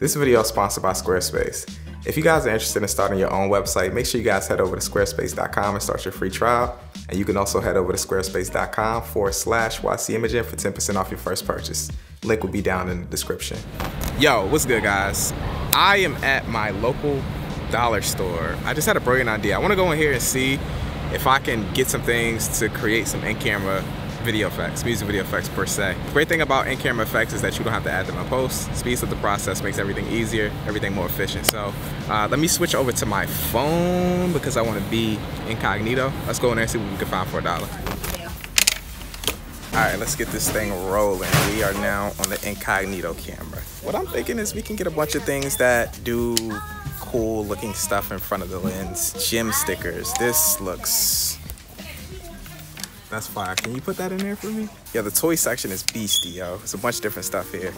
This video is sponsored by Squarespace. If you guys are interested in starting your own website, make sure you guys head over to squarespace.com and start your free trial. And you can also head over to squarespace.com forward slash YC for 10% off your first purchase. Link will be down in the description. Yo, what's good guys? I am at my local dollar store. I just had a brilliant idea. I wanna go in here and see if I can get some things to create some in-camera video effects, music video effects per se. Great thing about in-camera effects is that you don't have to add them in post. Speeds up the process, makes everything easier, everything more efficient. So uh, let me switch over to my phone because I want to be incognito. Let's go in there and see what we can find for a dollar. All right, let's get this thing rolling. We are now on the incognito camera. What I'm thinking is we can get a bunch of things that do cool looking stuff in front of the lens. Gem stickers. This looks that's fire. Can you put that in there for me? Yeah, the toy section is beastie, yo. It's a bunch of different stuff here.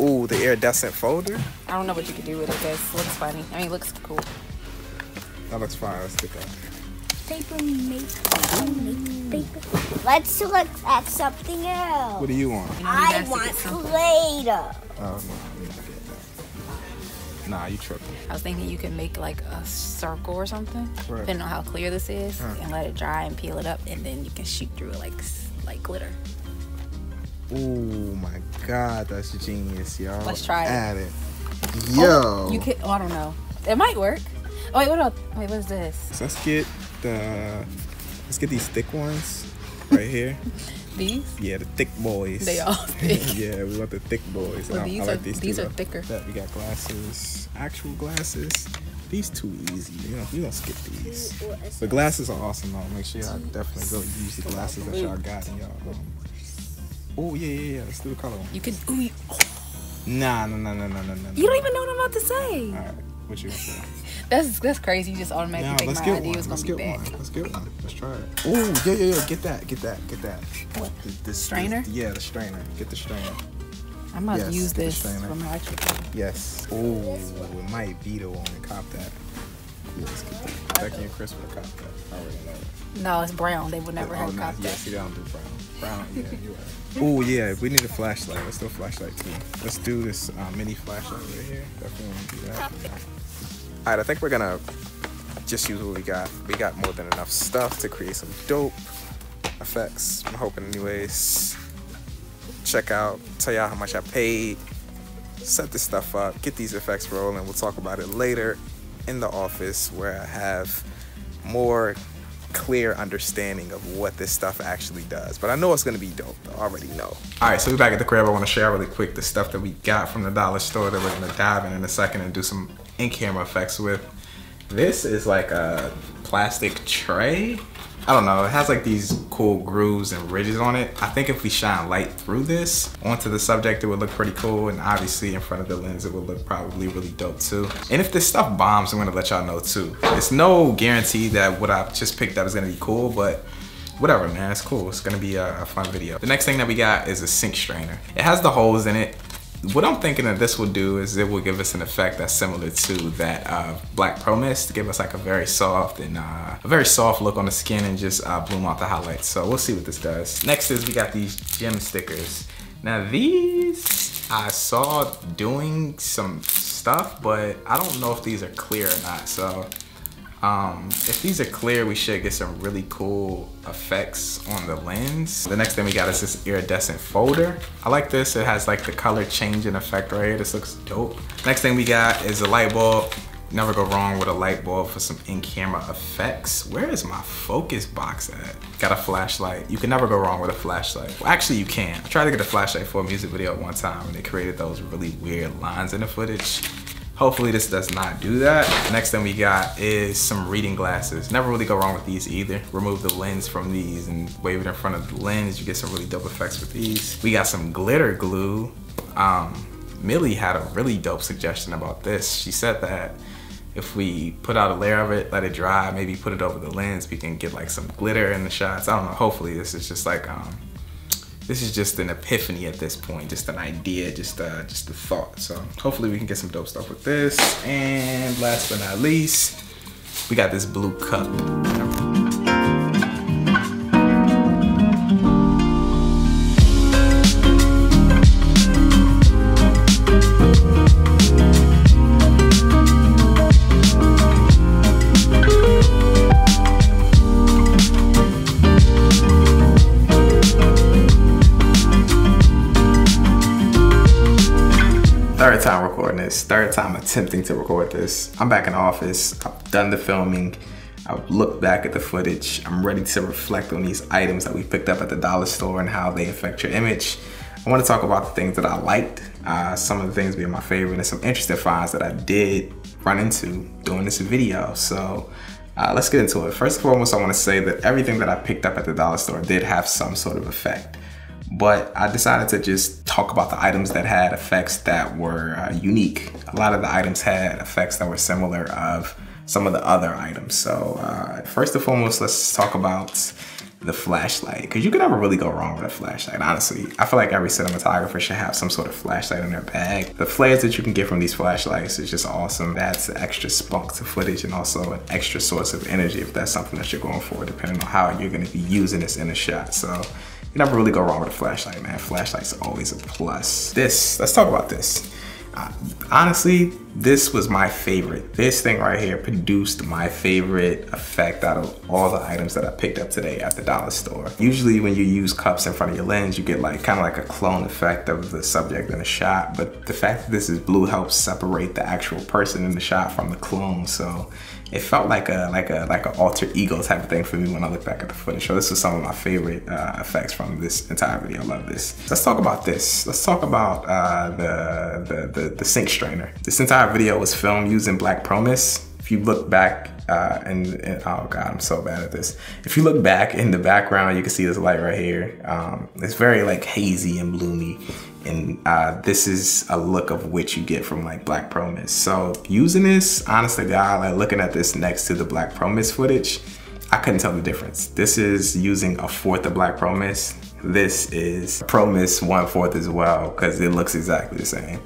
Ooh, the iridescent folder. I don't know what you could do with it, but it looks funny. I mean, it looks cool. That looks fire. Let's get that. Paper make paper. Let's look at something else. What do you want? I want Play-Doh. Oh, no. Nah, you tripping. I was thinking you could make like a circle or something, right. depending on how clear this is, huh. and let it dry and peel it up, and then you can shoot through it like like glitter. Oh my god, that's genius, y'all. Let's try it. Add it. Oh, Yo. Oh, you could. Oh, I don't know. It might work. Oh wait, what else? Wait, what's this? So let's get the. Let's get these thick ones right here. These? Yeah, the thick boys. They all thick. yeah, we want the thick boys. Well, these, I like are, these, these are thicker. Yeah, we got glasses, actual glasses. These too easy. You know, you don't skip these. The glasses are awesome though. Make sure y'all definitely go use the glasses that y'all got in y'all. Um, oh yeah, yeah, yeah. Let's do the color one. You can. Ooh, oh. Nah, no, no, no, no, no, no. You don't even know what I'm about to say. All right, what you gonna say? That's that's crazy. You just automatically think my idea was gonna be bad. One. Let's get one. Let's try it. Oh yeah yeah yeah. Get that. Get that. Get that. What? The, the strainer? The, yeah, the strainer. Get the strainer. I might yes, use this for my electric. Yes. Oh, it might be the one to cop that. Yeah, let's get that. Becky and Chris would have copped that. I already know it. No, it's brown. They would never oh, have no, copped yeah, that. see, they don't do brown. Brown, yeah, you're right. Oh yeah, we need a flashlight. Let's do a flashlight too. Let's do this uh, mini flashlight right here. Definitely want to do that. All right, I think we're gonna just use what we got. We got more than enough stuff to create some dope effects. I'm hoping anyways. Check out, tell y'all how much I paid, set this stuff up, get these effects rolling. We'll talk about it later in the office where I have more clear understanding of what this stuff actually does. But I know it's gonna be dope, I already know. All right, so we're back at the crib. I wanna share really quick the stuff that we got from the dollar store that we're gonna dive in in a second and do some in-camera effects with. This is like a plastic tray. I don't know, it has like these cool grooves and ridges on it. I think if we shine light through this onto the subject, it would look pretty cool. And obviously in front of the lens, it would look probably really dope too. And if this stuff bombs, I'm gonna let y'all know too. It's no guarantee that what I've just picked up is gonna be cool, but whatever man, it's cool. It's gonna be a, a fun video. The next thing that we got is a sink strainer. It has the holes in it what I'm thinking that this will do is it will give us an effect that's similar to that uh, Black Pro Mist to give us like a very soft and uh, a very soft look on the skin and just uh, bloom out the highlights. So we'll see what this does. Next is we got these gem stickers. Now these I saw doing some stuff, but I don't know if these are clear or not. So um, if these are clear, we should get some really cool effects on the lens. The next thing we got is this iridescent folder. I like this, it has like the color changing effect right here. This looks dope. Next thing we got is a light bulb. Never go wrong with a light bulb for some in-camera effects. Where is my focus box at? Got a flashlight. You can never go wrong with a flashlight. Well, actually you can. I tried to get a flashlight for a music video at one time and they created those really weird lines in the footage. Hopefully this does not do that. Next thing we got is some reading glasses. Never really go wrong with these either. Remove the lens from these and wave it in front of the lens. You get some really dope effects with these. We got some glitter glue. Um, Millie had a really dope suggestion about this. She said that if we put out a layer of it, let it dry, maybe put it over the lens, we can get like some glitter in the shots. I don't know, hopefully this is just like um, this is just an epiphany at this point, just an idea, just uh, just a thought. So hopefully we can get some dope stuff with this. And last but not least, we got this blue cup. Third time recording this, third time attempting to record this. I'm back in the office, I've done the filming, I've looked back at the footage, I'm ready to reflect on these items that we picked up at the dollar store and how they affect your image. I wanna talk about the things that I liked, uh, some of the things being my favorite, and some interesting finds that I did run into doing this video. So uh, let's get into it. First and foremost, I wanna say that everything that I picked up at the dollar store did have some sort of effect but I decided to just talk about the items that had effects that were uh, unique. A lot of the items had effects that were similar of some of the other items. So uh, first and foremost, let's talk about the flashlight because you can never really go wrong with a flashlight honestly i feel like every cinematographer should have some sort of flashlight in their bag the flares that you can get from these flashlights is just awesome that's extra spunk to footage and also an extra source of energy if that's something that you're going for depending on how you're going to be using this in a shot so you never really go wrong with a flashlight, man. Flashlight's always a plus. This, let's talk about this. Uh, honestly, this was my favorite. This thing right here produced my favorite effect out of all the items that I picked up today at the dollar store. Usually when you use cups in front of your lens, you get like kind of like a clone effect of the subject in the shot. But the fact that this is blue helps separate the actual person in the shot from the clone. So it felt like a like a like an alter ego type of thing for me when I look back at the footage. So this was some of my favorite uh, effects from this entire video. I love this. Let's talk about this. Let's talk about uh, the, the, the the sink strainer. This entire video was filmed using Black Pro Mist. If you look back uh, and, and, oh god, I'm so bad at this. If you look back in the background, you can see this light right here. Um, it's very like hazy and bloomy and uh, this is a look of which you get from like Black Pro Mist. So using this, honestly, guy, like looking at this next to the Black Pro Mist footage, I couldn't tell the difference. This is using a fourth of Black Pro Mist. This is Pro Mist one fourth as well because it looks exactly the same.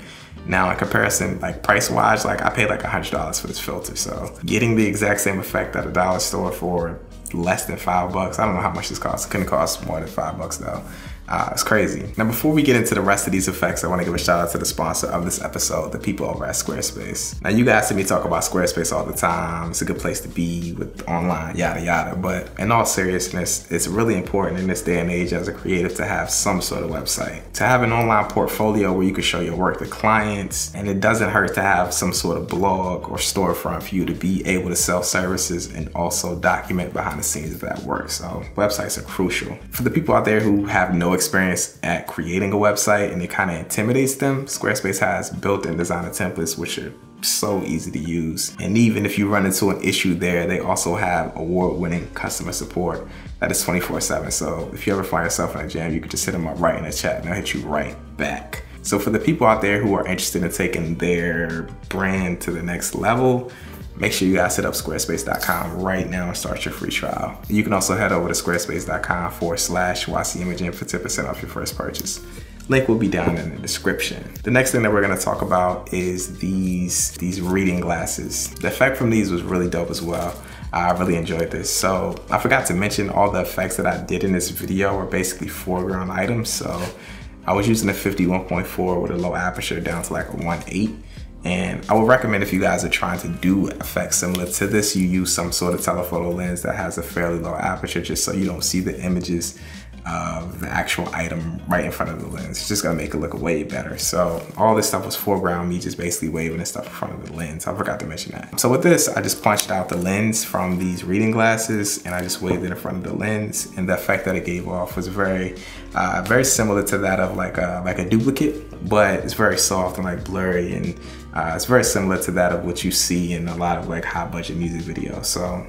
Now in comparison, like price wise, like I paid like a hundred dollars for this filter. So getting the exact same effect at a dollar store for less than five bucks. I don't know how much this costs. It couldn't cost more than five bucks though. Uh, it's crazy. Now, before we get into the rest of these effects, I want to give a shout out to the sponsor of this episode, the people over at Squarespace. Now, you guys see me talk about Squarespace all the time. It's a good place to be with online, yada yada. But in all seriousness, it's really important in this day and age as a creative to have some sort of website, to have an online portfolio where you can show your work to clients, and it doesn't hurt to have some sort of blog or storefront for you to be able to sell services and also document behind the scenes of that work. So, websites are crucial. For the people out there who have no experience at creating a website and it kind of intimidates them, Squarespace has built-in designer templates which are so easy to use. And even if you run into an issue there, they also have award-winning customer support that is 24-7. So if you ever find yourself in a jam, you can just hit them up right in the chat and they'll hit you right back. So for the people out there who are interested in taking their brand to the next level, make sure you guys hit up squarespace.com right now and start your free trial. You can also head over to squarespace.com forward slash YC Imaging for 10% off your first purchase. Link will be down in the description. The next thing that we're gonna talk about is these, these reading glasses. The effect from these was really dope as well. I really enjoyed this. So I forgot to mention all the effects that I did in this video were basically foreground items. So I was using a 51.4 with a low aperture down to like a 1.8 and I would recommend if you guys are trying to do effects similar to this, you use some sort of telephoto lens that has a fairly low aperture just so you don't see the images of the actual item right in front of the lens. It's just gonna make it look way better. So all this stuff was foreground, me just basically waving the stuff in front of the lens. I forgot to mention that. So with this, I just punched out the lens from these reading glasses and I just waved it in front of the lens and the effect that it gave off was very, uh, very similar to that of like a, like a duplicate, but it's very soft and like blurry and uh, it's very similar to that of what you see in a lot of like high budget music videos. So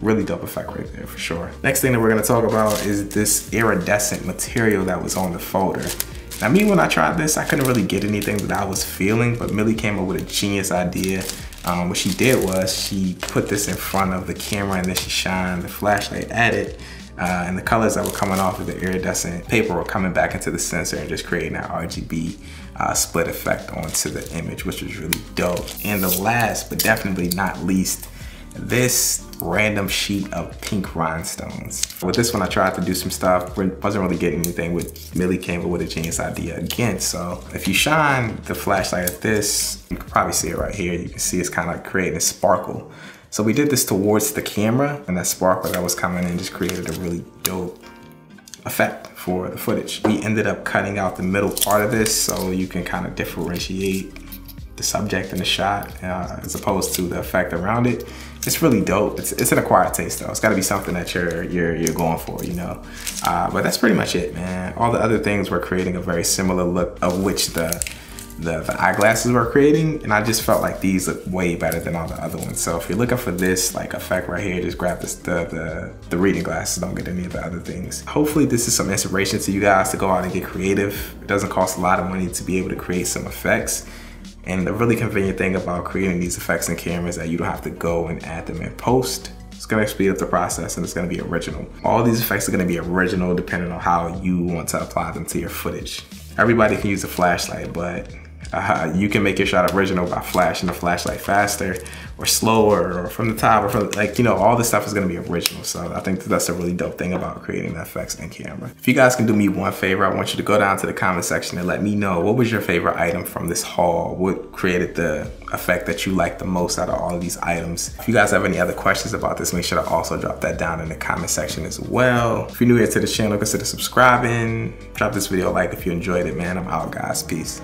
really dope effect right there for sure. Next thing that we're gonna talk about is this iridescent material that was on the folder. Now me, when I tried this, I couldn't really get anything that I was feeling, but Millie came up with a genius idea. Um, what she did was she put this in front of the camera and then she shined the flashlight at it. Uh, and the colors that were coming off of the iridescent paper were coming back into the sensor and just creating that RGB uh, split effect onto the image, which was really dope. And the last, but definitely not least, this random sheet of pink rhinestones. With this one, I tried to do some stuff, wasn't really getting anything with Millie came up with a genius idea again. So if you shine the flashlight at this, you can probably see it right here. You can see it's kind of creating a sparkle. So we did this towards the camera and that sparkle that was coming in just created a really dope effect for the footage. We ended up cutting out the middle part of this so you can kind of differentiate the subject in the shot uh, as opposed to the effect around it. It's really dope. It's, it's an acquired taste though. It's got to be something that you're you're you're going for, you know. Uh, but that's pretty much it, man. All the other things were creating a very similar look of which the the, the eyeglasses were creating and I just felt like these look way better than all the other ones. So if you're looking for this like effect right here, just grab this, the, the, the reading glasses, don't get any of the other things. Hopefully this is some inspiration to you guys to go out and get creative. It doesn't cost a lot of money to be able to create some effects. And the really convenient thing about creating these effects in Camera is that you don't have to go and add them in post. It's gonna speed up the process and it's gonna be original. All these effects are gonna be original depending on how you want to apply them to your footage. Everybody can use a flashlight, but uh, you can make your shot original by flashing the flashlight faster or slower or from the top or from like you know all this stuff is going to be original. So i think that's a really dope thing about creating the effects in camera. If you guys can do me one favor i want you to go down to the comment section and let me know what was your favorite item from this haul? What created the effect that you like the most out of all of these items? If you guys have any other questions about this make sure to also drop that down in the comment section as well. If you're new here to the channel consider subscribing. Drop this video a like if you enjoyed it man. I'm out guys. Peace